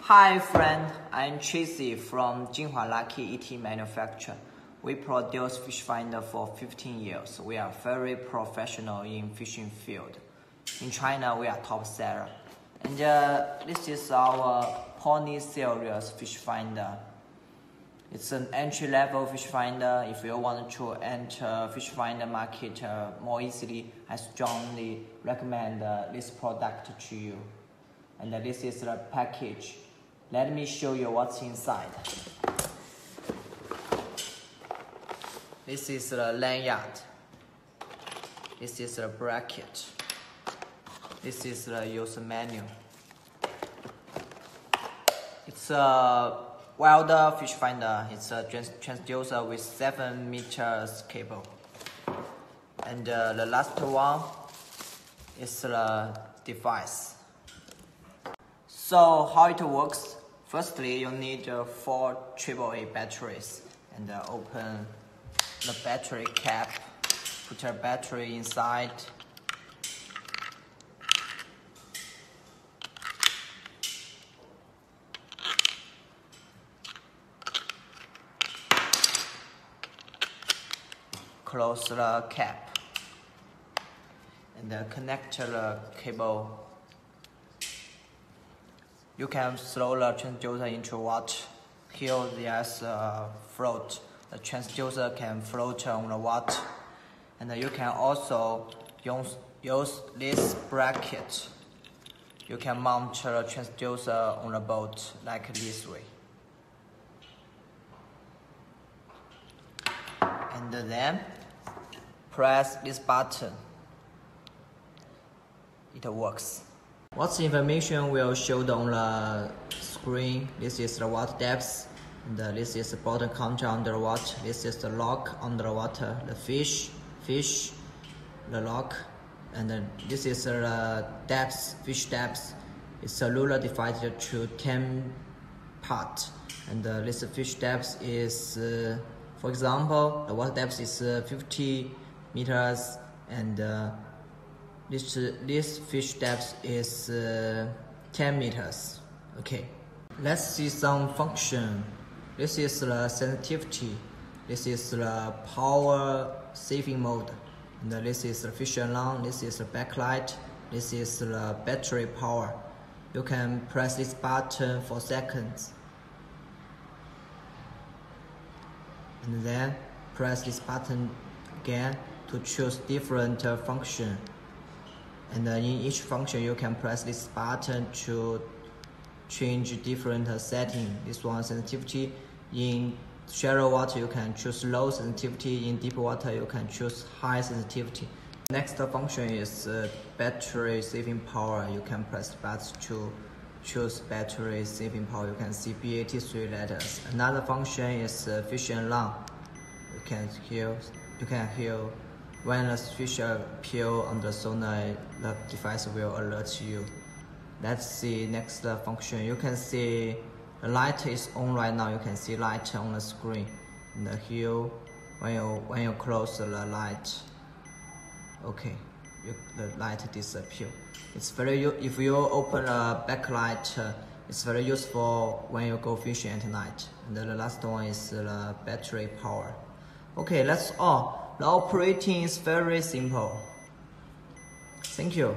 Hi friend, I'm Tracy from Jinhua Lucky ET Manufacturer. We produce fish finder for 15 years. We are very professional in fishing field. In China, we are top seller. And uh, this is our Pony series fish finder. It's an entry-level fish finder. If you want to enter fish finder market uh, more easily, I strongly recommend uh, this product to you. And uh, this is the package. Let me show you what's inside. This is the lanyard. This is the bracket. This is the user manual. It's a wired fish finder. It's a trans transducer with 7 meters cable. And uh, the last one is the device. So how it works? Firstly, you need uh, four AAA batteries and uh, open the battery cap, put your battery inside close the cap and then connect the cable. You can throw the transducer into water. Here there's a float. The transducer can float on the water. And you can also use, use this bracket. You can mount the transducer on the boat like this way. And then press this button. It works. What's the information will show on the screen. This is the water depth. And this is the bottom contour underwater. This is the lock underwater. The fish, fish, the lock. And then this is the depth, fish depth. It's a ruler divided to 10 part. And this fish depth is, uh, for example, the water depth is uh, 50 meters and uh, this this fish depth is uh, 10 meters okay. Let's see some function. This is the sensitivity. This is the power saving mode. And this is the fish alarm this is the backlight. This is the battery power. You can press this button for seconds. And then press this button again to choose different uh, function. And uh, in each function, you can press this button to change different uh, setting. This one sensitivity. In shallow water, you can choose low sensitivity. In deep water, you can choose high sensitivity. Next function is uh, battery saving power. You can press the button to choose battery saving power. You can see BAT3 letters. Another function is uh, fish alarm. You can hear, you can hear when a fish appear on the sonar, the device will alert you. Let's see next function. You can see the light is on right now. You can see light on the screen. And here, when you when you close the light, okay, you, the light disappear. It's very if you open a backlight, uh, it's very useful when you go fishing at night. And the last one is the battery power. Okay, that's all. The operating is very simple. Thank you.